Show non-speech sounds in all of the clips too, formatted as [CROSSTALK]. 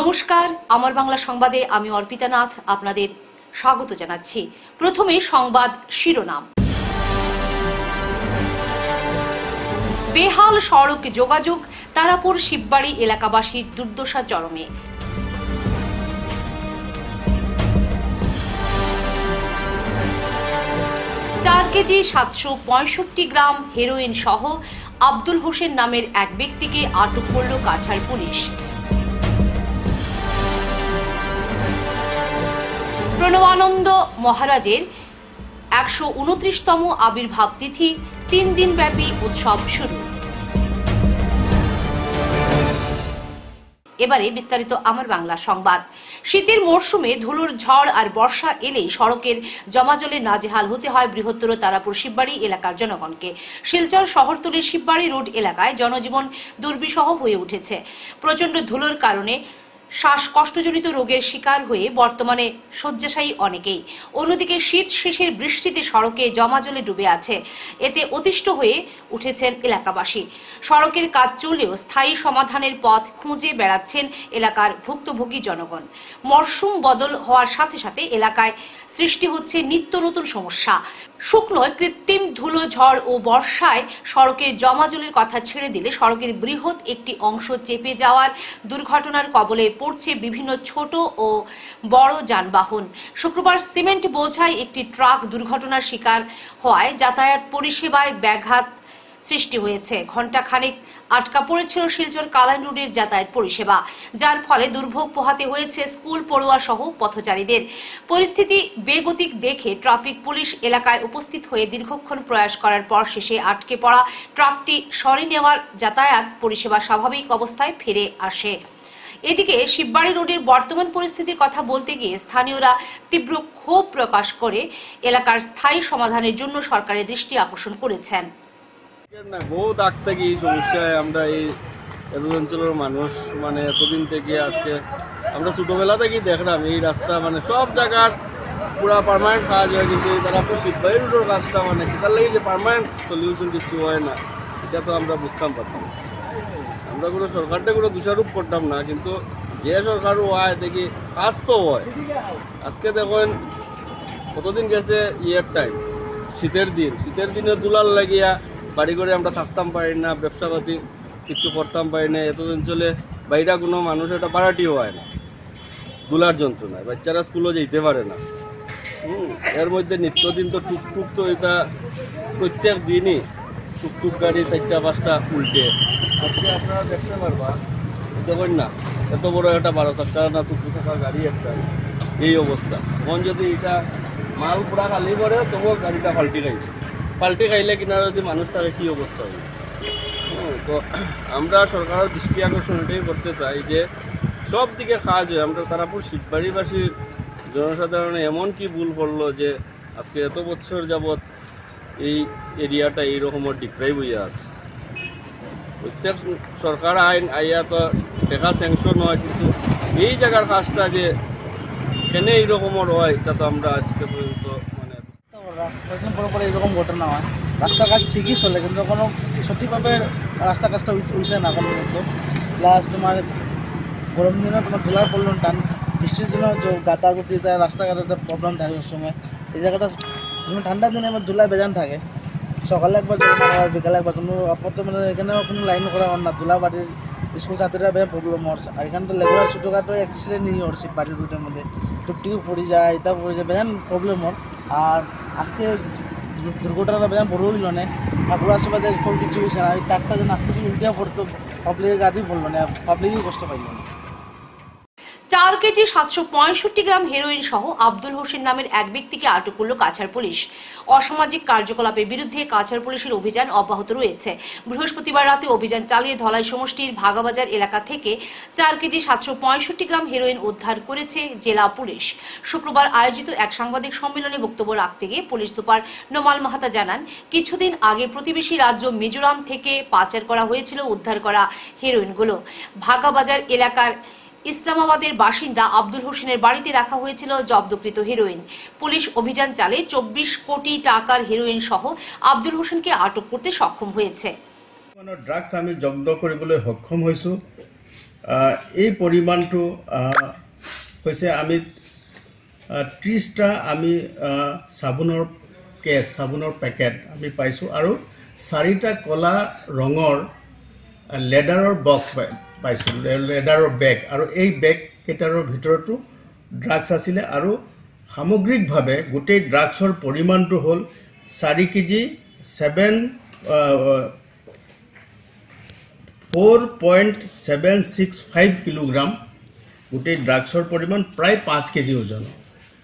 নমস্কার, আমার বাংলা সংবাদে আমি অর্পিতা নাথ আপনাদের স্বাগত জানাচ্ছি। প্রথমে সংবাদ শিরোনাম। বেহাল সড়ক যোগাযোগ, তারাপুর শিববাড়ি এলাকাবাসীর দুর্দশা চরমে। চার কেজি সাতশো পঁয়ষট্টি গ্রাম হেরোইন সহ আব্দুল হোসেন নামের এক ব্যক্তিকে আটক করল কাছাড় পুলিশ। প্রণবানন্দ মহারাজের একশো উনত্রিশতম আবির্ভাব তিথি তিন দিন ব্যাপী উৎসব শুরু। এবারে বিস্তারিত আমার বাংলা সংবাদ। শীতের মরশুমে ধুলোর ঝড় আর বর্ষা এলেই সড়কের জমাজলে নাজেহাল হতে হয় বৃহত্তর তারাপুর শিববাড়ি এলাকার জনগণকে। শিলচর শহরতলির শিববাড়ি রোড এলাকায় জনজীবন দুর্বিষহ হয়ে উঠেছে। প্রচণ্ড ধুলোর কারণে শ্বাসকষ্টজনিত রোগের শিকার হয়ে বর্তমানে শয্যাশায়ী অনেকেই। অন্যদিকে শীত শেষের বৃষ্টিতে সড়কে জমাজলে ডুবে আছে। এতে অতিষ্ঠ হয়ে উঠেছেন এলাকাবাসী। সড়কের কাজ চললেও স্থায়ী সমাধানের পথ খুঁজে বেড়াচ্ছেন এলাকার ভুক্তভোগী জনগণ। মরশুম বদল হওয়ার সাথে সাথে এলাকায় সৃষ্টি হচ্ছে নিত্য নতুন সমস্যা। শুকনো কৃত্রিম ধুলো, ঝড় ও বর্ষায় সড়কের জমাজলের কথা ছেড়ে দিলে সড়কের বৃহৎ একটি অংশ চেপে যাওয়ার দুর্ঘটনার কবলে পড়ছে বিভিন্ন ছোট ও বড় যানবাহন। শুক্রবার সিমেন্ট বোঝায় একটি ট্রাক দুর্ঘটনার শিকার হওয়ায় যাতায়াত পরিষেবায় ব্যাঘাত সৃষ্টি হয়েছে। ঘণ্টা খানেক আটকা পড়েছিল শিলচর কালাইন রোডের যাতায়াত পরিষেবা, যার ফলে দুর্ভোগ পোহাতে হয়েছে স্কুল, পড়ুয়া সহ পথচারীদের। পরিস্থিতি বেগতিক দেখে ট্রাফিক পুলিশ এলাকায় উপস্থিত হয়ে দীর্ঘক্ষণ প্রয়াস করার পর শেষে আটকে পড়া ট্রাকটি সরে নেওয়ার যাতায়াত পরিষেবা স্বাভাবিক অবস্থায় ফিরে আসে। এদিকে শিববাড়ি রোডের বর্তমান পরিস্থিতির কথা বলতে গিয়ে স্থানীয়রা তীব্র ক্ষোভ প্রকাশ করে এলাকার স্থায়ী সমাধানের জন্য সরকারের দৃষ্টি আকর্ষণ করেছেন। বহুত আগ থেকে এই সমস্যায় আমরা এই অঞ্চলের মানুষ মানে এতদিন থেকে আজকে আমরা ছোটোবেলা থেকেই দেখলাম, এই রাস্তা মানে সব জায়গার পুরা পারমানেন্ট কাজ হয়, কিন্তু তারা শিববাই রোডের কাজটা মানে তার লাগে যে পারমানেন্ট সলিউশন কিছু হয় না, এটা তো আমরা বুঝতাম পারতাম। আমরা কোনো সরকারটা কোনো দোষারোপ করতাম না, কিন্তু যে সরকারও হয় দেখি কাজ তো হয়। আজকে দেখেন, কতদিন গেছে ইয়ের টাইম শীতের দিন, শীতের দিনে দুলাল লাগিয়া বাড়ি করে আমরা থাকতাম পারি না, ব্যবসাপাতি কিছু করতাম পারি না, এত অঞ্চলে বাইরা কোনো মানুষ একটা বাড়াটিও হয় না, দুলার যন্ত্রণায়, বাচ্চারা স্কুলও যেতে পারে না। এর মধ্যে নিত্যদিন তো টুকটুক তো এটা প্রত্যেক দিনই টুকটুক গাড়ি চারটা, পাঁচটা উল্টে। আজকে আপনারা দেখতে পারবা দেখুন না, এত বড় একটা বারো চাকা না টুকটুক থাকা গাড়ি একটা, এই অবস্থা। মন যদি এটা মাল পুরা খালি করে তবুও গাড়িটা পাল্টি খাইছে পাল্টি খাইলে কিনা যদি মানুষ থাকে কী অবস্থা হবে? তো আমরা সরকারের দৃষ্টি আকর্ষণ এটাই করতে চাই যে সব দিকে কাজ হয়। আমরা তারাপুর শিববাড়িবাসীর জনসাধারণে এমন কি ভুল করল যে আজকে এত বছর যাবৎ এই এরিয়াটা এইরকমের ডিপ্রাইভ হইয়া আছে। প্রত্যেক সরকার আইন আইয়া তো টাকা স্যাংশন হয়, কিন্তু এই জায়গার কাজটা যে কেন এইরকমের হয় এটা তো আমরা আজকে কয়েকদিন পরে পরে এরকম ঘটনা হয়। রাস্তার কাজ ঠিকই চলে, কিন্তু কোনো সঠিকভাবে রাস্তার কাজটা উঠছে না কোনো মতো প্লাস তোমার গরম দিনে তোমার ধুলার পড়ল টান, বৃষ্টির দিনেও যে গাতাগুতিতে রাস্তাঘাটে প্রবলেম থাকে সবসময়। এই জায়গাটা সময় ঠান্ডার দিনে আমার ধুলা বেজান থাকে। সকালে একবার জল বিকালে একবার কোনো আপাতত মানে এখানে কোনো লাইন করা হয় না। ধুলা বাড়ির স্কুল ছাত্রীরা বেশ প্রবলেম হচ্ছে। আর এখানে তো লেগুলার ছোটোখাটো অ্যাক্সিডেন্ট নিয়ে হচ্ছে বাড়ির রুটের মধ্যে। টুকটুকি পড়ে যায়, এটা পড়ে যায়, বেজান প্রবলেম হর আর আজকে দুর্ঘটনাটা বেজান বড় হইল না। ঠাকুর আশেপাশে কোনো কিছু হয়েছে না। এই ট্রাকটা যেন আজকে উল্টিয়া পড়তো পাবলিকের গাড়ি পড়ল না পাবলিকই কষ্ট পাইল না। চার কেজি সাতশো পঁয়ষট্টি গ্রাম হেরোইন সহ আব্দুল হোসেন নামের এক ব্যক্তিকে আটক করল কাছাড় পুলিশ। অসামাজিক কার্যকলাপের বিরুদ্ধে কাছাড় পুলিশের অভিযান অব্যাহত রয়েছে। বৃহস্পতিবার রাতে অভিযান চালিয়ে ধলাই সমষ্টির ভাগাবাজার এলাকা থেকে চার কেজি সাতশো পঁয়ষট্টি গ্রাম হেরোইন উদ্ধার করেছে জেলা পুলিশ। শুক্রবার আয়োজিত এক সাংবাদিক সম্মেলনে বক্তব্য রাখতে গিয়ে পুলিশ সুপার নোমাল মাহাতা জানান, কিছুদিন আগে প্রতিবেশী রাজ্য মিজোরাম থেকে পাচার করা হয়েছিল উদ্ধার করা হেরোইনগুলো ভাগাবাজার এলাকার ইসলামাবাদের বাসিন্দা আব্দুল হোসেনের বাড়িতে রাখা হয়েছিল জব্দকৃত হেরোইন। পুলিশ অভিযান চালিয়ে চব্বিশ কোটি টাকার হেরোইন সহ আব্দুল হোসেনকে আটক করতে সক্ষম হয়েছে। ড্ৰাগছ আমি জব্দ কৰিবলৈ সক্ষম হৈছোঁ। এই পৰিমাণটো হৈছে আমি ত্ৰিছটা আমি চাবোনৰ কেছ চাবোনৰ পেকেট আমি পাইছোঁ আৰু চাৰিটা ক'লা ৰঙৰ লেডাৰৰ বক্স পাই পাইছোঁ লে- লেডাৰৰ বেগ আৰু এই বেগকেইটাৰ ভিতৰতো ড্ৰাগছ আছিলে আৰু সামগ্ৰিকভাৱে গোটেই ড্ৰাগছৰ পৰিমাণটো হ'ল চাৰি kg seven four point seven six five kilogram গোটেই ড্ৰাগছৰ পৰিমাণ প্ৰায় পাঁচ কেজি ওজন।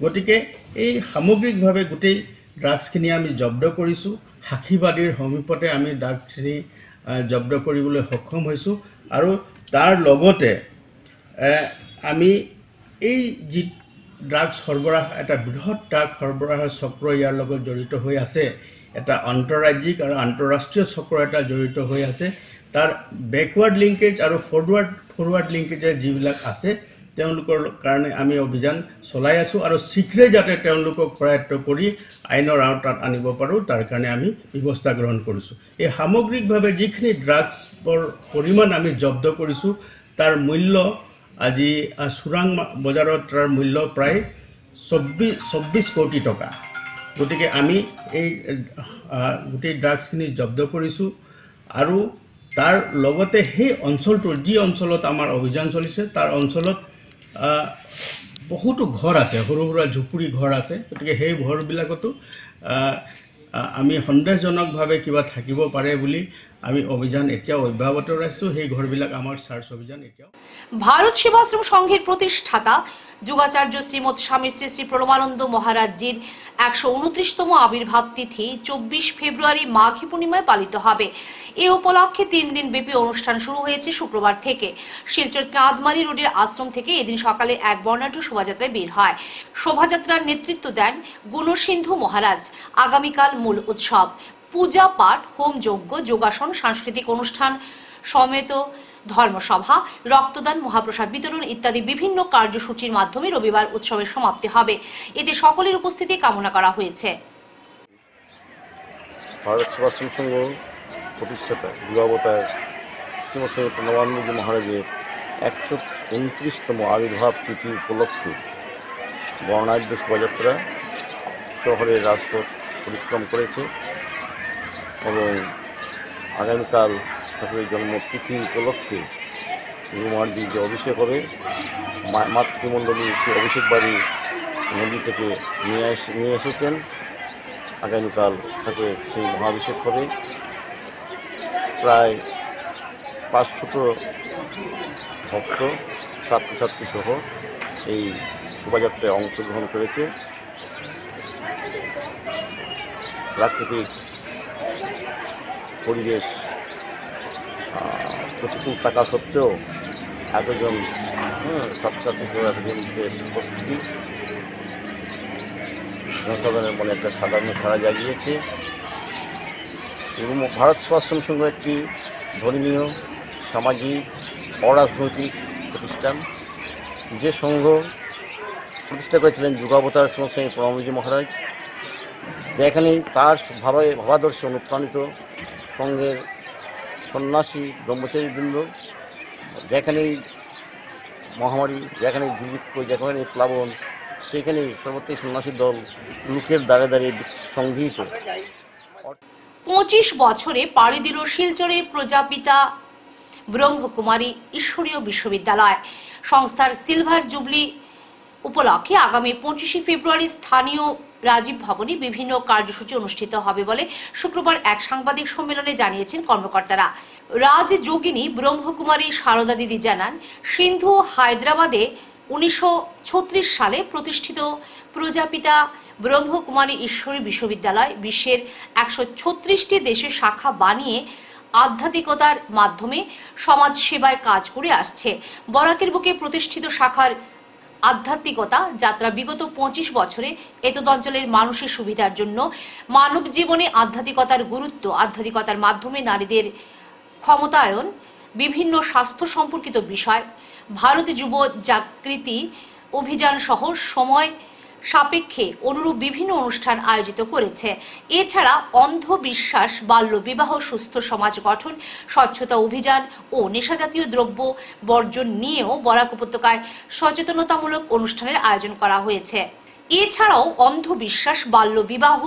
গতিকে এই সামগ্ৰিকভাৱে গোটেই ড্ৰাগছখিনি আমি জব্দ কৰিছোঁ। সাক্ষীবাদীৰ সমীপতে আমি ড্ৰাগছখিনি জব্দ কৰিবলৈ সক্ষম হৈছোঁ। আৰু তাৰ লগতে আমি এই যি ড্ৰাগছ সৰবৰাহ এটা বৃহৎ ড্ৰাগ সৰবৰাহৰ চক্ৰ ইয়াৰ লগত জড়িত হৈ আছে এটা আন্তঃৰাজ্যিক আৰু আন্তঃৰাষ্ট্ৰীয় চক্ৰ এটা জড়িত হৈ আছে তাৰ বেকৱাৰ্ড লিংকেজ আৰু ফৰৱাৰ্ড ফৰৱাৰ্ড লিংকেজৰ যিবিলাক আছে তেওঁলোকৰ কাৰণে আমি অভিযান চলাই আছোঁ আৰু শীঘ্ৰে যাতে তেওঁলোকক কৰায়ত্ব কৰি আইনৰ আওতাত আনিব পাৰোঁ তাৰ কাৰণে আমি ব্যৱস্থা গ্ৰহণ কৰিছোঁ। এই সামগ্ৰিকভাৱে যিখিনি ড্ৰাগছৰ পৰিমাণ আমি জব্দ কৰিছোঁ তাৰ মূল্য আজি চোৰাং বজাৰত তাৰ মূল্য প্ৰায় চৌব্বিছ চৌব্বিছ কোটি টকা। গতিকে আমি এই গোটেই ড্ৰাগছখিনি জব্দ কৰিছোঁ আৰু তাৰ লগতে সেই অঞ্চলটোৰ যি অঞ্চলত আমাৰ অভিযান চলিছে তাৰ অঞ্চলত বহুতো ঘৰ আছে সৰু সুৰা ঝুপুৰি ঘৰ আছে গতিকে সেই ঘৰবিলাকতো আমি সন্দেহজনকভাৱে কিবা থাকিব পাৰে বুলি আমি অভিযান এতিয়াও অব্যাহত ৰাখিছোঁ, সেই ঘৰবিলাক আমাৰ চাৰ্চ অভিযান এতিয়াও। ভারত সেবাশ্রম সংঘের প্রতিষ্ঠাতা যুগাচার্য শ্রীমৎ স্বামী শ্রী শ্রী প্রণবানন্দ মহারাজজির একশো উনত্রিশতম আবির্ভাব তিথি চব্বিশ ফেব্রুয়ারি মাঘী পূর্ণিমায় পালিত হবে। এ উপলক্ষে তিন দিন ব্যাপী অনুষ্ঠান শুরু হয়েছে শুক্রবার থেকে। শিলচর চাঁদমারি রোডের আশ্রম থেকে এদিন সকালে এক বর্ণাঢ্য শোভাযাত্রায় বের হয়। শোভাযাত্রার নেতৃত্ব দেন গুণসিন্ধু মহারাজ। আগামীকাল মূল উৎসব। পূজা পাঠ, হোম যজ্ঞ, যোগাসন, সাংস্কৃতিক অনুষ্ঠান সমেত ধর্মসভা, রক্তদান, মহাপ্রসাদ বিতরণ ইত্যাদি বিভিন্ন কার্যসূচির মাধ্যমে রবিবার উৎসবের সমাপ্তি হবে। এতে সকলের উপস্থিতি কামনা করা হয়েছে। ভারত সেবাশ্রম সংঘ প্রতিষ্ঠাতা যুগাবতার শ্রীমস্বামী প্রণবানন্দজি মহারাজের একশো উনত্রিশতম আবির্ভাব তিথি উপলক্ষে বর্ণাঢ্য শোভাযাত্রা শহরের রাজপথ পরিক্রম করেছে। এবং আগামীকাল ঠাকুরের জন্মতিথি উপলক্ষে রুমারজি যে অভিষেক হবে মাতৃমণ্ডলী সেই অভিষেক বাড়ি নদী থেকে নিয়ে নিয়ে এসেছেন। আগামীকাল ঠাকুরের সেই মহাভিষেক হবে। প্রায় পাঁচশত ভক্ত, ছাত্রছাত্রী সহ এই শোভাযাত্রায় অংশগ্রহণ করেছে। প্রাকৃতিক পরিবেশ প্রতিকূল থাকা সত্ত্বেও এতজন হ্যাঁ, ছাত্রছাত্রী সহ এতজনদের উপস্থিতি। জনসাধারণের মনে একটা সাধারণ সাড়া জাগিয়েছে। এবং ভারত সেবাশ্রম সংঘ একটি ধর্মীয় সামাজিক অরাজনৈতিক প্রতিষ্ঠান। যে সংঘ প্রতিষ্ঠা করেছিলেন যুগাবতার শ্রীমস্বামী প্রণবজি মহারাজ যেখানেই তার ভাবে ভাবাদর্শে অনুপ্রাণিত সংঘের সন্ন্যাসী ব্রহ্মচারী ব্রহ্মচারীবৃন্দ, যেখানেই মহামারী যেখানে দুর্ভিক্ষ যেখানে প্লাবন সেখানে সর্বত্রই সন্ন্যাসী দল লোকের দ্বারে দাঁড়িয়ে সংগৃহীত। পঁচিশ বছরে পাড়ি দিল শিলচরে প্রজাপিতা ব্রহ্মকুমারী ঈশ্বরীয় বিশ্ববিদ্যালয়। সংস্থার সিলভার জুবলি উপলক্ষে আগামী পঁচিশে ফেব্রুয়ারি স্থানীয় রাজীব ভবনে বিভিন্ন কার্যসূচি অনুষ্ঠিত হবে বলে শুক্রবার এক সাংবাদিক সম্মেলনে জানিয়েছেন কর্মকর্তারা। রাজযোগিনী ব্রহ্মকুমারী সারদা দিদি জানান, সিন্ধু হায়দ্রাবাদে উনিশশো ছত্রিশ সালে প্রতিষ্ঠিত প্রজাপিতা ব্রহ্মকুমারী ঈশ্বরী বিশ্ববিদ্যালয় বিশ্বের একশো ছত্রিশটি দেশে শাখা বানিয়ে আধ্যাত্মিকতার মাধ্যমে সমাজ সেবায় কাজ করে আসছে। বরাকের বুকে প্রতিষ্ঠিত শাখার আধ্যাত্মিকতা যাত্রা বিগত পঁচিশ বছরে এতদ অঞ্চলের মানুষের সুবিধার জন্য মানব জীবনে আধ্যাত্মিকতার গুরুত্ব, আধ্যাত্মিকতার মাধ্যমে নারীদের ক্ষমতায়ন, বিভিন্ন স্বাস্থ্য সম্পর্কিত বিষয়, ভারত যুব জাগৃতি অভিযান সহ সময় সাপেক্ষে অনুরূপ বিভিন্ন অনুষ্ঠান আয়োজিত করেছে। এছাড়া অন্ধবিশ্বাস বাল্য বিবাহ সুস্থ সমাজ গঠন, স্বচ্ছতা অভিযান ও নেশাজাতীয় দ্রব্য বর্জন নিয়েও বরাক উপত্যকায় সচেতনতামূলক অনুষ্ঠানের আয়োজন করা হয়েছে। এছাড়াও অন্ধবিশ্বাস বাল্য বিবাহ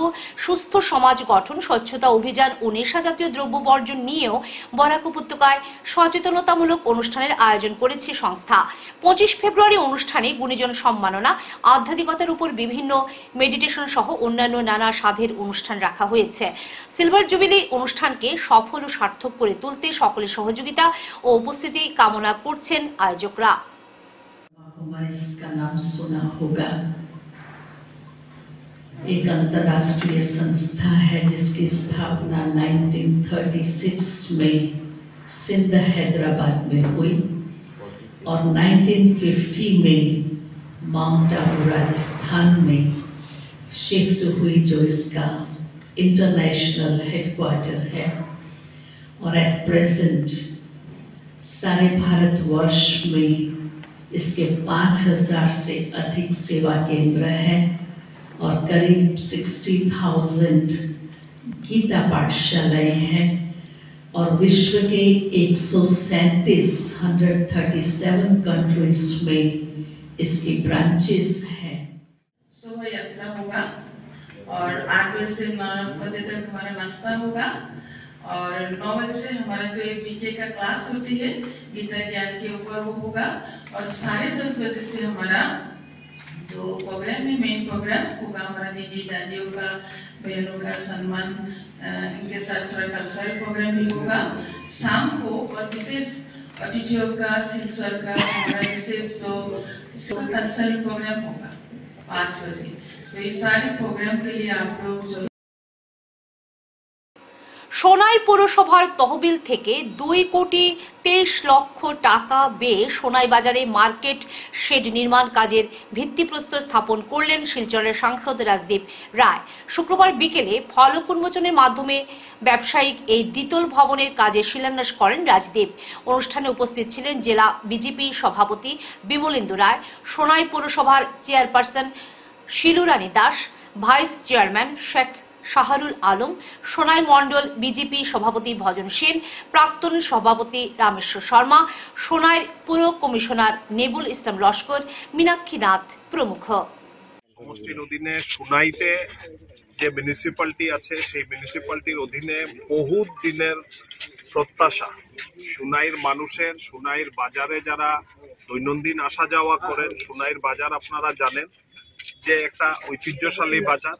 সুস্থ সমাজ গঠন, স্বচ্ছতা অভিযান ও নেশাজাতীয় দ্রব্য বর্জন নিয়েও বরাক উপত্যকায় সচেতনতামূলক অনুষ্ঠানের আয়োজন করেছে সংস্থা। পঁচিশ ফেব্রুয়ারি অনুষ্ঠানে গুণীজন সম্মাননা, আধ্যাত্মিকতার উপর বিভিন্ন মেডিটেশন সহ অন্যান্য নানা সাধের অনুষ্ঠান রাখা হয়েছে। সিলভার জুবিলি অনুষ্ঠানকে সফল ও সার্থক করে তুলতে সকলের সহযোগিতা ও উপস্থিতি কামনা করছেন আয়োজকরা। एक अंतर्राष्ट्रीय संस्था है जिसकी स्थापना 1936 में सिंध हैदराबाद में हुई और 1950 में माउंट आबू राजस्थान में शिफ्ट हुई, जो इसका इंटरनेशनल हेडक्वार्टर है। और एट प्रेजेंट सारे भारतवर्ष में इसके पाँच हज़ार से अधिक सेवा केंद्र हैं। और करीब सिक्सटी थाउज़ेंड गीता पाठशालाएँ हैं और विश्व के एक सौ कंट्रीज़ में इसकी ब्रांचेस हैं। शोभा यात्रा होगा और आठ बजे से नौ बजे तक हमारा नाश्ता होगा और नौ बजे से हमारा जो बीके का क्लास होती है, गीता ज्ञान के ऊपर वो होगा और साढ़े दस बजे से हमारा जो प्रोग्राम है मेन प्रोग्राम हमारा दीदी दादियों का बहनों का सम्मान इनके साथ थोड़ा कल्चरल प्रोग्राम भी होगा। शाम को और विशेष अतिथियों का शिक्षक का विशेष जो कल्चरल प्रोग्राम होगा, पाँच बजे। तो ये सारे प्रोग्राम के लिए आप लोग जो সোনাই পৌরসভার তহবিল থেকে দুই কোটি তেইশ লক্ষ টাকা ব্যয়ে সোনাই বাজারে মার্কেট শেড নির্মাণ কাজের ভিত্তিপ্রস্তর স্থাপন করলেন শিলচরের সাংসদ রাজদীপ রায়। শুক্রবার বিকেলে ফলক উন্মোচনের মাধ্যমে ব্যবসায়িক এই দ্বিতল ভবনের কাজে শিলান্যাস করেন রাজদীপ। অনুষ্ঠানে উপস্থিত ছিলেন জেলা বিজেপি সভাপতি বিমলেন্দু রায়, সোনাই পৌরসভার chairperson Shilurani Das, vice chairman Sheikh Shahrul Alam, Sonai Mandal, BJP সভাপতি ভজন সেন, প্রাক্তন সভাপতি রামেশ্বর শর্মা সোনাইর পুর কমিশনার নেবুল ইসলাম লস্কর, মীনাক্ষী নাথ প্রমুখ। সমষ্টির অধীনে সুনাইতে যে মিউনিসিপ্যালিটি আছে, সেই মিউনিসিপ্যালিটির অধীনে বহু দিনের প্রত্যাশা। সুনাইর মানুষের সুনাইর বাজারে যারা দৈনন্দিন আসা যাওয়া করেন সুনাইর বাজার আপনারা জানেন যে একটা ঐতিহ্যশালী বাজার।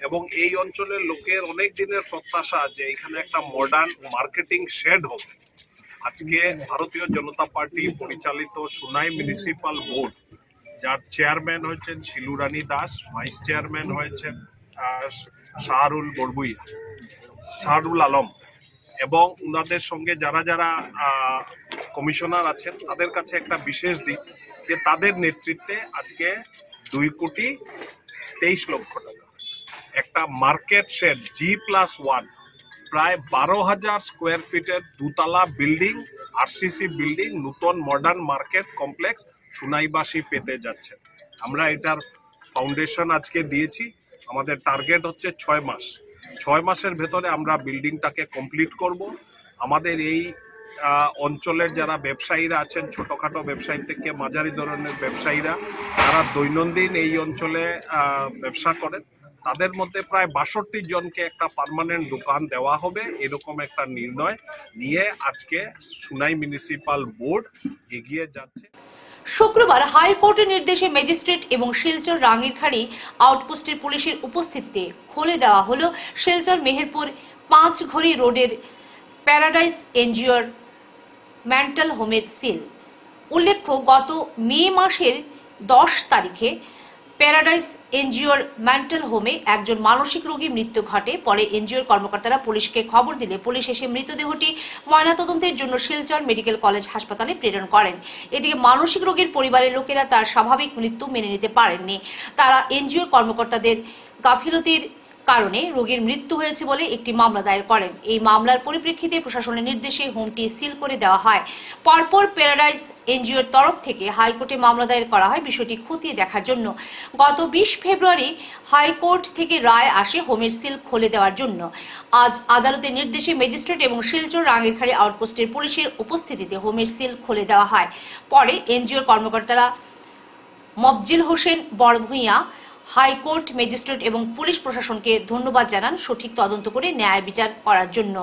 এবং এই অঞ্চলের লোকের অনেক দিনের প্রত্যাশা যে এখানে একটা মডার্ন মার্কেটিং শেড হবে আজকে ভারতীয় জনতা পার্টি পরিচালিত সুনাই মিউনিসিপাল বোর্ড যার চেয়ারম্যান হয়েছেন শিলুরানী দাস ভাইস চেয়ারম্যান হয়েছেন শাহরুল বড়বুইয়া শাহরুল আলম। এবং উনাদের সঙ্গে যারা যারা কমিশনার আছেন, তাদের কাছে একটা বিশেষ দিক যে তাদের নেতৃত্বে আজকে দুই কোটি তেইশ লক্ষ টাকা একটা market shed G plus one প্রায় বারো হাজার স্কোয়ার ফিটের দুতলা বিল্ডিং আরসিসি বিল্ডিং নতুন মডার্ন মার্কেট কমপ্লেক্স সুনাইবাসী পেতে যাচ্ছে। আমরা এটার ফাউন্ডেশন আজকে দিয়েছি। আমাদের টার্গেট হচ্ছে ছয় মাস। ছয় মাসের ভেতরে আমরা বিল্ডিংটাকে কমপ্লিট করব। আমাদের এই অঞ্চলের যারা ব্যবসায়ীরা আছেন, ছোটোখাটো ব্যবসায়ী থেকে মাঝারি ধরনের ব্যবসায়ীরা, তারা দৈনন্দিন এই অঞ্চলে ব্যবসা করেন। তাদের মধ্যে প্রায় বাষট্টি জনকে একটা পার্মানেন্ট দোকান দেওয়া হবে, এরকম একটা নির্ণয় নিয়ে আজকে সুনাই মিউনিসিপাল বোর্ড এগিয়ে যাচ্ছে। শুক্রবার হাইকোর্টের নির্দেশে ম্যাজিস্ট্রেট এবং শিলচর রাঙ্গিরখাড়ি আউটপোস্টের পুলিশের উপস্থিতিতে খুলে দেওয়া হলো শিলচর মেহেরপুর পাঁচ ঘড়ি রোডের প্যারাডাইস এনজিওর ম্যান্টাল হোমের সিল। উল্লেখ্য, গত মে মাসের দশ তারিখে প্যারাডাইস এনজিওর মেন্টাল হোমে একজন মানসিক রোগী মৃত্যু ঘটে। পরে এনজিওর কর্মকর্তারা পুলিশকে খবর দিলে পুলিশ এসে মৃতদেহটি ময়নাতদন্তের জন্য শিলচর মেডিকেল কলেজ হাসপাতালে প্রেরণ করেন। এদিকে মানসিক রোগীর পরিবারের লোকেরা তার স্বাভাবিক মৃত্যু মেনে নিতে পারেননি। তারা এনজিওর কর্মকর্তাদের গাফিলতির কারণে রোগীর মৃত্যু হয়েছে বলে একটি মামলা দায়ের করেন। এই মামলার পরিপ্রেক্ষিতে প্রশাসনের নির্দেশে হোমটি সিল করে দেওয়া হয়। পরপর প্যারাডাইজ এনজিওর তরফ থেকে হাইকোর্টে মামলা দায়ের করা হয় বিষয়টি খতিয়ে দেখার জন্য। গত বিশ ফেব্রুয়ারি হাইকোর্ট থেকে রায় আসে হোমের সিল খুলে দেওয়ার জন্য। আজ আদালতের নির্দেশে ম্যাজিস্ট্রেট এবং শিলচর রাঙ্গিরখাড়ি আউটপোস্টের পুলিশের উপস্থিতিতে হোমের সিল খুলে দেওয়া হয়। পরে এনজিওর কর্মকর্তারা Mofjil Hossain Barbhuiya high court, magistrate এবং পুলিশ প্রশাসনকে ধন্যবাদ জানান সঠিক তদন্ত করে ন্যায় বিচার করার জন্য।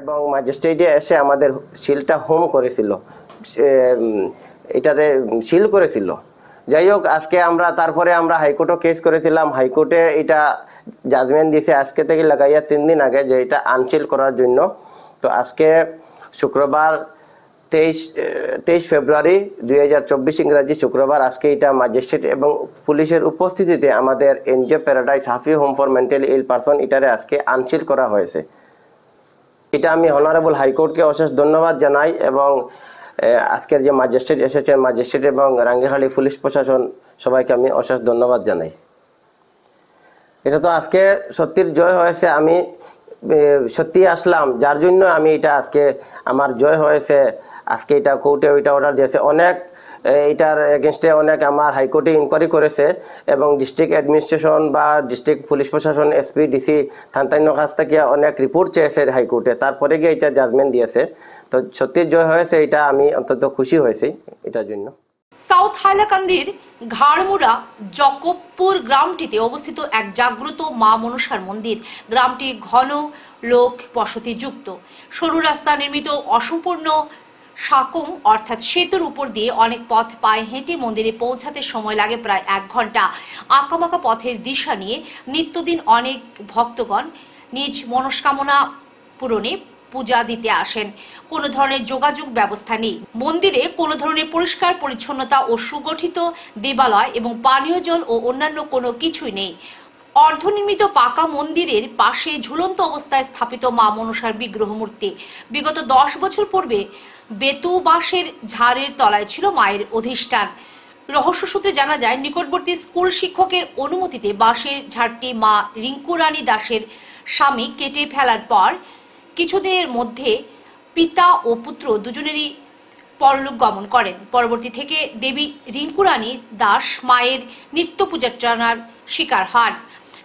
এবং ম্যাজিস্ট্রেটে এসে আমাদের সিলটা হোম করেছিল। এটাতে সিল করেছিল। যাই হোক, আজকে আমরা, তারপরে আমরা হাইকোর্টও কেস করেছিলাম। হাইকোর্টে এটা জাজমেন্ট দিয়েছে আজকে থেকে লাগাইয়া তিন দিন আগে যে এটা আনসিল করার জন্য। তো আজকে শুক্রবার তেইশ তেইশ ফেব্রুয়ারি দুই হাজার চব্বিশ ইংরাজি শুক্রবার। আজকে এটা ম্যাজিস্ট্রেট এবং পুলিশের উপস্থিতিতে আমাদের NGO paradise Hafi home for mentally ill person এটারে আজকে আনসিল করা হয়েছে। এটা আমি অনারেবল হাইকোর্টকে অশেষ ধন্যবাদ জানাই এবং আজকের যে ম্যাজিস্ট্রেট এসেছেন ম্যাজিস্ট্রেট এবং রাঙ্গিরহালি পুলিশ প্রশাসন সবাইকে আমি অশেষ ধন্যবাদ জানাই। এটা তো আজকে সত্যির জয় হয়েছে, আমি সত্যি আসলাম। যার জন্য আমি এটা আজকে, আমার জয় হয়েছে আজকে এটা কোর্টে ওইটা অর্ডার দিয়েছে। অনেক এ, এটার এগেনস্টে অনেক আমার হাইকোর্টে ইনকোয়ারি করেছে এবং ডিস্ট্রিক্ট অ্যাডমিনিস্ট্রেশন বা ডিস্ট্রিক্ট পুলিশ প্রশাসন এসপি ডিসি থানতান্য কাছ থেকে অনেক রিপোর্ট চেয়েছে হাইকোর্টে। তারপরে গিয়ে এটা জাজমেন্ট দিয়েছে। তো সত্যি জয় হয়েছে এটা আমি অন্তত খুশি হয়েছি এটার জন্য। সাউথ হাইলাকান্দির ঘাড়মুড়া জকবপুর গ্রামটিতে অবস্থিত এক জাগ্রত মা মনসার মন্দির। গ্রামটি ঘন লোক বসতিযুক্ত। সরু রাস্তা নির্মিত অসম্পূর্ণ সাকুম অর্থাৎ সেতুর উপর দিয়ে অনেক পথ পায়ে হেঁটে মন্দিরে পৌঁছাতে সময় লাগে প্রায় এক ঘণ্টা। আঁকাবাঁকা পথের দিশা নিয়ে নিত্যদিন অনেক ভক্তগণ নিজ মনস্কামনা পূরণে পূজা দিতে আসেন। কোনো ধরনের যোগাযোগ ব্যবস্থা নেই। মন্দিরে কোনো ধরনের পরিষ্কার পরিচ্ছন্নতা ও সুগঠিত দেবালয় এবং পানীয় জল ও অন্যান্য কোনো কিছুই নেই। অর্ধনির্মিত পাকা মন্দিরের পাশে ঝুলন্ত অবস্থায় স্থাপিত মা মনসার বিগ্রহ মূর্তি। বিগত দশ বছর পূর্বে বেতু বাঁশের ঝাড়ের তলায় ছিল মায়ের অধিষ্ঠান। রহস্য সূত্রে জানা যায়, নিকটবর্তী স্কুল শিক্ষকের অনুমতিতে বাঁশের ঝাড়টি মা রিঙ্কু রানী দাসের স্বামী কেটে ফেলার পর কিছুদিনের মধ্যে পিতা ও পুত্র দুজনেরই পরলোক গমন করেন। পরবর্তী থেকে দেবী রিঙ্কুরানী দাস মায়ের নিত্য পূজার্চনার শিকার হন।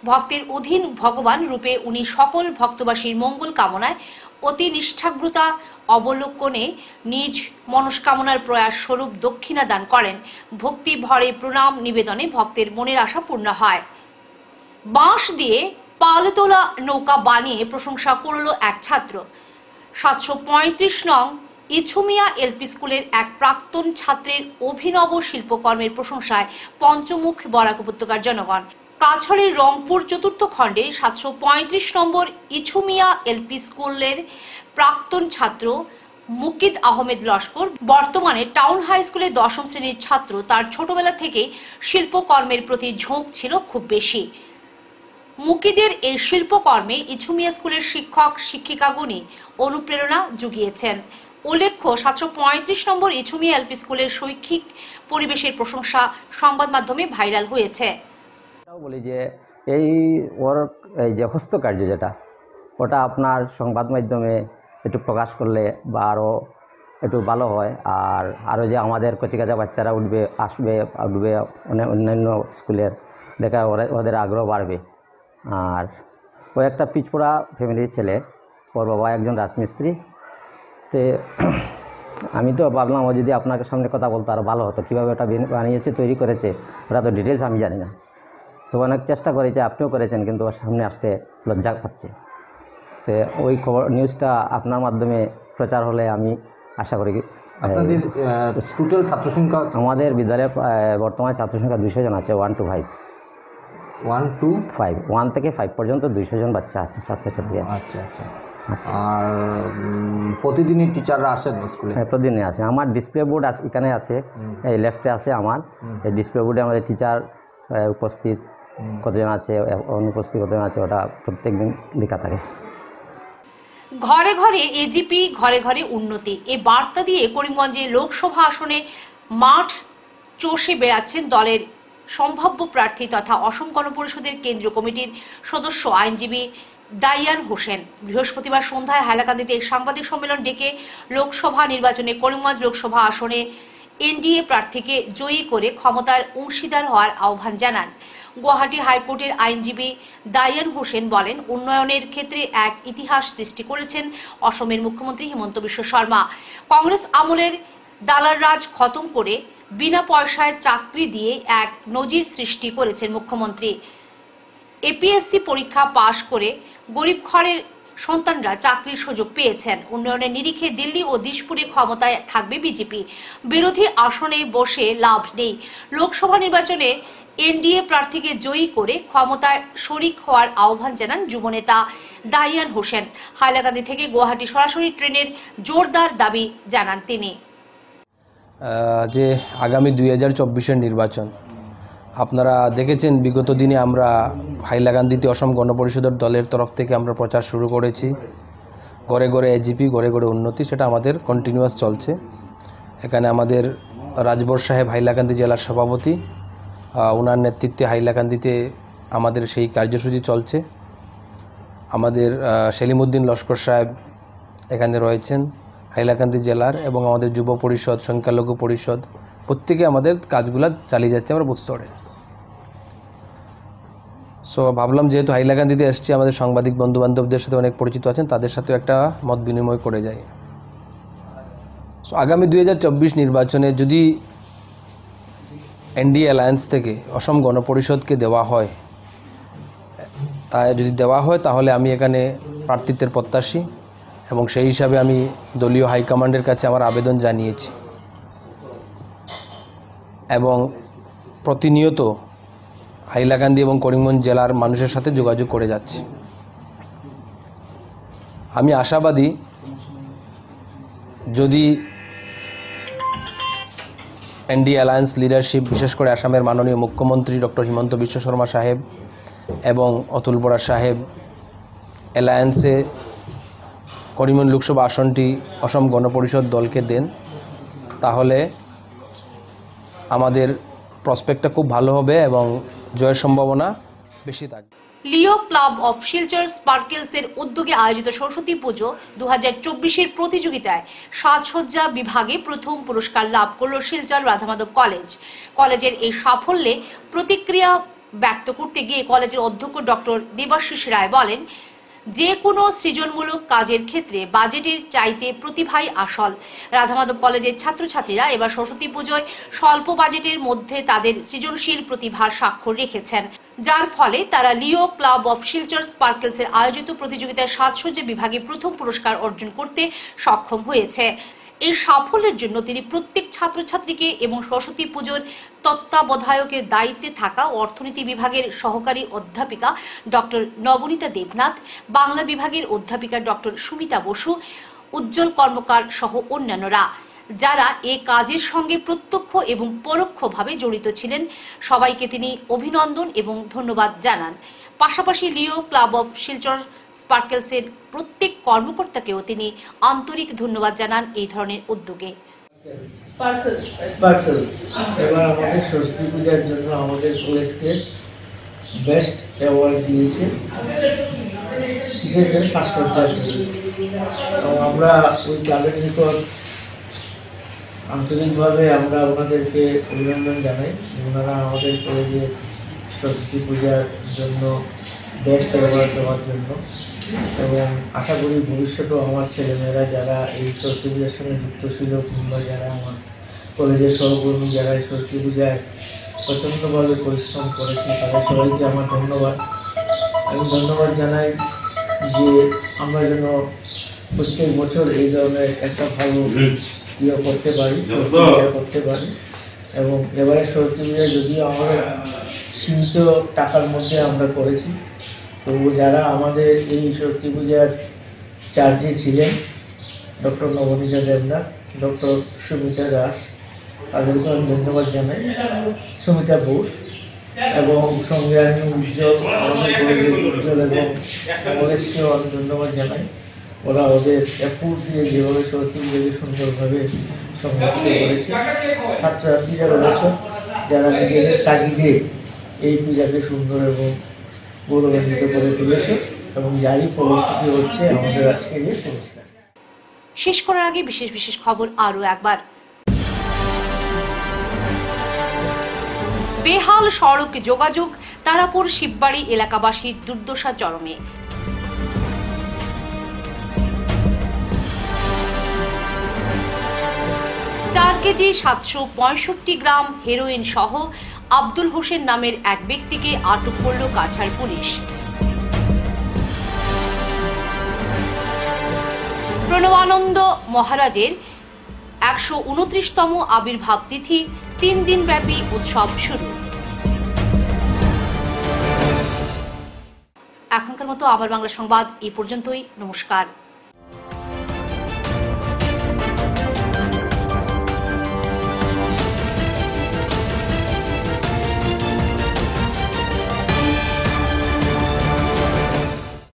ভক্তের অধীন ভগবান রূপে উনি সকল ভক্তবাসীর মঙ্গল কামনায় অতি নিষ্ঠাগ্রতা অবলোকনে নিজ মনস্কামনার প্রয়াস স্বরূপ দক্ষিণা দান করেন। ভক্তি ভরে প্রণাম নিবেদনে ভক্তের মনের আশা পূর্ণ হয়। বাঁশ দিয়ে পালতোলা নৌকা বানিয়ে প্রশংসা করল এক ছাত্র। সাতশো পঁয়ত্রিশ নং ইছুমিয়া এলপি স্কুলের এক প্রাক্তন ছাত্রের অভিনব শিল্পকর্মের প্রশংসায় পঞ্চমুখ বরাক উপত্যকার জনগণ। কাছড়ের রংপুর চতুর্থ খণ্ডে সাতশো পঁয়ত্রিশ নম্বর ইছুমিয়া এলপি স্কুলের প্রাক্তন ছাত্র মুকিদ আহমেদ লস্কর বর্তমানে টাউন হাই স্কুলের দশম শ্রেণির ছাত্র। তার ছোটবেলা থেকে শিল্পকর্মের প্রতি ঝোঁক ছিল খুব বেশি। মুকিদের এই শিল্পকর্মে ইছুমিয়া স্কুলের শিক্ষক শিক্ষিকাগণই অনুপ্রেরণা জুগিয়েছেন। উল্লেখ্য, সাতশো পঁয়ত্রিশ নম্বর ইছুমিয়া এলপি স্কুলের শৈক্ষিক পরিবেশের প্রশংসা সংবাদ মাধ্যমে ভাইরাল হয়েছে। এটাও বলি যে এই ওর এই যে হস্তকার্য যেটা, ওটা আপনার সংবাদ মাধ্যমে একটু প্রকাশ করলে বা আরও একটু ভালো হয়। আর আরও যে আমাদের কচিকাচা বাচ্চারা উঠবে, আসবে, উঠবে অন্যান্য স্কুলের, দেখা ওরা, ওদের আগ্রহ বাড়বে। আর ও একটা পিচপোড়া ফ্যামিলির ছেলে, ওর বাবা একজন রাজমিস্ত্রি। তে [CLEARS THROAT] আমি তো ভাবলাম ও যদি আপনার সামনে কথা বলতো আরও ভালো হতো। কীভাবে ওটা বানিয়েছে, তৈরি করেছে, ওটা তো ডিটেলস আমি জানি না। তো অনেক চেষ্টা করেছে আপনিও করেছেন কিন্তু ওর সামনে আসতে লজ্জা পাচ্ছে। তো ওই খবর নিউজটা আপনার মাধ্যমে প্রচার হলে আমি আশা করি আপনাদের টোটাল ছাত্র সংখ্যা? আমাদের বিদ্যালয়ে বর্তমানে ছাত্র সংখ্যা দুশো জন আছে one two five one two five one থেকে ফাইভ পর্যন্ত দুইশো জন বাচ্চা আছে ছাত্রছাত্রী আছে। আচ্ছা আচ্ছা। আচ্ছা। আর প্রতিদিনই টিচাররা আসেন স্কুলে হ্যাঁ প্রতিদিনই আছে আমার ডিসপ্লে বোর্ড আছে এখানে আছে এই লেফটে আছে আমার। এই ডিসপ্লে বোর্ডে আমাদের টিচার উপস্থিত কতজন আছে অনুপস্থিত কতজন আছে, ওটা প্রত্যেক দিন লেখা থাকে। ঘরে ঘরে এজিপি ঘরে ঘরে উন্নতি। এ বার্তা দিয়ে করিমগঞ্জে লোকসভা আসনে মাঠ চষে বেড়াচ্ছেন দলের সম্ভাব্য প্রার্থী তথা অসম গণপরিষদের কেন্দ্রীয় কমিটির সদস্য আইনজীবী দাইয়ান হোসেন। বৃহস্পতিবার সন্ধ্যায় হাইলাকান্দিতে এক সাংবাদিক সম্মেলন ডেকে লোকসভা নির্বাচনে করিমগঞ্জ লোকসভা আসনে এনডিএ প্রার্থীকে জয়ী করে ক্ষমতার অংশীদার হওয়ার আহ্বান জানান। গুয়াহাটি হাইকোর্টের আইনজীবী দায়ান হোসেন বলেন, উন্নয়নের ক্ষেত্রে এক ইতিহাস সৃষ্টি করেছেন অসমের মুখ্যমন্ত্রী হিমন্ত বিশ্ব শর্মা। কংগ্রেস আমলের দালার রাজ খতম করে বিনা পয়সায় চাকরি দিয়ে এক নজির সৃষ্টি করেছেন মুখ্যমন্ত্রী। এপিএসসি পরীক্ষা পাশ করে গরিব ঘরের সন্তানরা চাকরির সুযোগ পেয়েছেন। উন্নয়নের নিরিখে দিল্লি ও দিশপুরে ক্ষমতায় থাকবে বিজেপি। বিরোধী আসনে বসে লাভ নেই। লোকসভা নির্বাচনে এনডিএ প্রার্থীকে জয়ী করে ক্ষমতায় শরিক হওয়ার আহ্বান জানান যুবনেতা দাইয়ান হোসেন। হাইলাকান্দি থেকে গুয়াহাটি সরাসরি ট্রেনের জোরদার দাবি জানান তিনি। যে আগামী দুই হাজার চব্বিশের নির্বাচন, আপনারা দেখেছেন বিগত দিনে আমরা হাইলাকান্দিতে অসম গণপরিষদের দলের তরফ থেকে আমরা প্রচার শুরু করেছি। ঘরে ঘরে এজিপি ঘরে ঘরে উন্নতি, সেটা আমাদের কন্টিনিউয়াস চলছে। এখানে আমাদের রাজবর সাহেব হাইলাকান্দি জেলার সভাপতি ওনার নেতৃত্বে হাইলাকান্দিতে আমাদের সেই কার্যসূচি চলছে। আমাদের আহ, সেলিমউদ্দিন লস্কর সাহেব এখানে রয়েছেন হাইলাকান্দি জেলার এবং আমাদের যুব পরিষদ সংখ্যালঘু পরিষদ প্রত্যেকে আমাদের কাজগুলো চালিয়ে যাচ্ছে আমরা বুথ স্তরে সো ভাবলাম যেহেতু হাইলাকান্দিতে এসছি আমাদের সাংবাদিক বন্ধুবান্ধবদের সাথে অনেক পরিচিত আছেন তাদের সাথেও একটা মত বিনিময় করে যাই। সো আগামী দু হাজার চব্বিশ নির্বাচনে যদি এনডি অ্যালায়েন্স থেকে অসম গণপরিষদকে দেওয়া হয়। তাই যদি দেওয়া হয়, তাহলে আমি এখানে প্রার্থিত্বের প্রত্যাশী এবং সেই হিসাবে আমি দলীয় হাইকমান্ডের কাছে আমার আবেদন জানিয়েছি। এবং প্রতিনিয়ত হাইলাকান্দি এবং করিমগঞ্জ জেলার মানুষের সাথে যোগাযোগ করে যাচ্ছি। আমি আশাবাদী যদি এনডি অ্যালায়েন্স লিডারশিপ, বিশেষ করে আসামের মাননীয় মুখ্যমন্ত্রী ডক্টর হিমন্ত বিশ্ব শর্মা সাহেব এবং অতুল বরা সাহেব, অ্যালায়েন্সে করিমন লোকসভা আসনটি অসম গণপরিষদ দলকে দেন। তাহলে আমাদের প্রসপেক্টটা খুব ভালো হবে এবং জয়ের সম্ভাবনা বেশি থাকবে। লিও ক্লাব অফ শিলচর স্পার্কেলসের উদ্যোগে আয়োজিত সরস্বতী পুজো দু হাজার চব্বিশের প্রতিযোগিতায় সাজসজ্জা বিভাগে প্রথম পুরস্কার লাভ করল শিলচর রাধামাধব কলেজ। কলেজের এই সাফল্যে প্রতিক্রিয়া ব্যক্ত করতে গিয়ে কলেজের অধ্যক্ষ ডক্টর দেবাশিস রায় বলেন যে কোনো সৃজনমূলক কাজের ক্ষেত্রে বাজেটের চাইতে প্রতিভাই আসল। রাধামাধব কলেজের ছাত্রছাত্রীরা এবার সরস্বতী পুজোয় স্বল্প বাজেটের মধ্যে তাদের সৃজনশীল প্রতিভার স্বাক্ষর রেখেছেন। যার ফলে তারা লিও ক্লাব অফ শিলচর স্পার্কেলসের আয়োজিত প্রতিযোগিতায় সাজসজ্জা বিভাগে প্রথম পুরস্কার অর্জন করতে সক্ষম হয়েছে। এই সাফল্যের জন্য তিনি প্রত্যেক ছাত্রছাত্রীকে এবং সরস্বতী পুজোর তত্ত্বাবধায়কের দায়িত্বে থাকা অর্থনীতি বিভাগের সহকারী অধ্যাপিকা ডক্টর নবনীতা দেবনাথ, বাংলা বিভাগের অধ্যাপিকা ডক্টর সুমিতা বসু, উজ্জ্বল কর্মকার সহ অন্যান্যরা, যারা এ কাজের সঙ্গে প্রত্যক্ষ এবং পরোক্ষভাবে জড়িত ছিলেন। সবাইকে তিনি অভিনন্দন এবং ধন্যবাদ জানান। পাশাপাশি লিও ক্লাব অফ শিলচর স্পার্কেলসের প্রত্যেক কর্মকর্তাকেও তিনি আন্তরিক ধন্যবাদ জানান এই ধরনের উদ্যোগে। এবার আমাদের সরস্বতী পূজার জন্য আমাদের কলেজকে বেস্ট অ্যাওয়ার্ড দিয়েছে। সাজসজ্জার এবং আমরা ওই ক্লাবের নিকট আন্তরিকভাবে আমরা ওনাদেরকে অভিনন্দন জানাই। ওনারা আমাদের কলেজে সরস্বতী পূজার জন্য বেস্ট অ্যাওয়ার্ড দেওয়ার জন্য। এবং আশা করি ভবিষ্যতেও আমার ছেলেমেয়েরা যারা এই সরস্বতী পূজার সঙ্গে যুক্ত ছিল কিংবা যারা আমার কলেজের সহকর্মী যারা এই সরস্বতী পূজায় প্রচণ্ডভাবে পরিশ্রম করেছে তাদের সবাইকে আমার ধন্যবাদ। আমি ধন্যবাদ জানাই যে আমরা যেন প্রত্যেক বছর এই ধরনের একটা ভালো ইয়ে করতে পারি করতে পারি। এবং এবারে সরস্বতী পূজা যদিও আমাদের সীমিত টাকার মধ্যে আমরা করেছি। তো যারা আমাদের এই সরস্বতী পূজার চার্জে ছিলেন ডক্টর নবনীতা দেবনাথ ডক্টর সুমিতা দাস তাদেরকে আমি ধন্যবাদ জানাই। সুমিতা বোস এবং সঙ্গে আমি উজ্জ্বল উজ্জ্বল এবং কলেজকেও আমি ধন্যবাদ জানাই। ওরা ওদের এফোর্ট দিয়ে যেভাবে সরস্বতী পুজোকে সুন্দরভাবে সংগঠিত করেছে। ছাত্রছাত্রী যারা রয়েছে, যারা নিজেদের তাগিদে এই পূজাকে সুন্দর এবং গৌরবান্বিত করে তুলেছে এবং যারই ফলশ্রুতি হচ্ছে, আমাদের আজকে পুরস্কার শেষ করার আগে বিশেষ বিশেষ খবর আরও একবার। বেহাল সড়ক যোগাযোগ, তারাপুর শিববাড়ি এলাকাবাসীর দুর্দশা চরমে। চার কেজি সাতশো পঁয়ষট্টি গ্রাম হেরোইন সহ আব্দুল হোসেন নামের এক ব্যক্তিকে আটক করল কাছাড় পুলিশ। প্রণবানন্দ মহারাজের একশো উনত্রিশতম আবির্ভাব তিথি তিন দিন ব্যাপী উৎসব শুরু। এখনকার মতো আবার বাংলা সংবাদ এই পর্যন্তই। নমস্কার।